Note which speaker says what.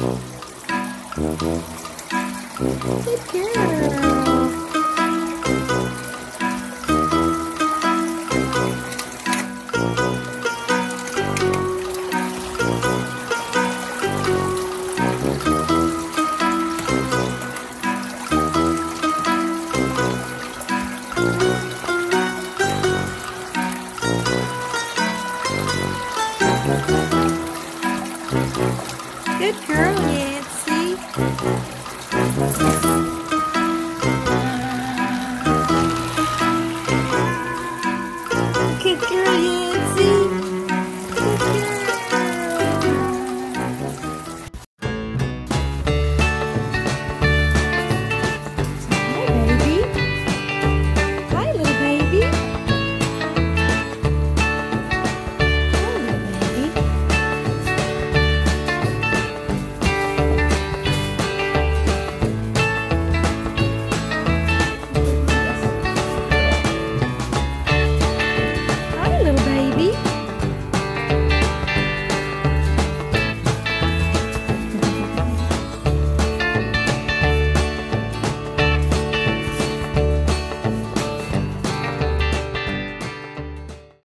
Speaker 1: Girl. Good girl, Nancy.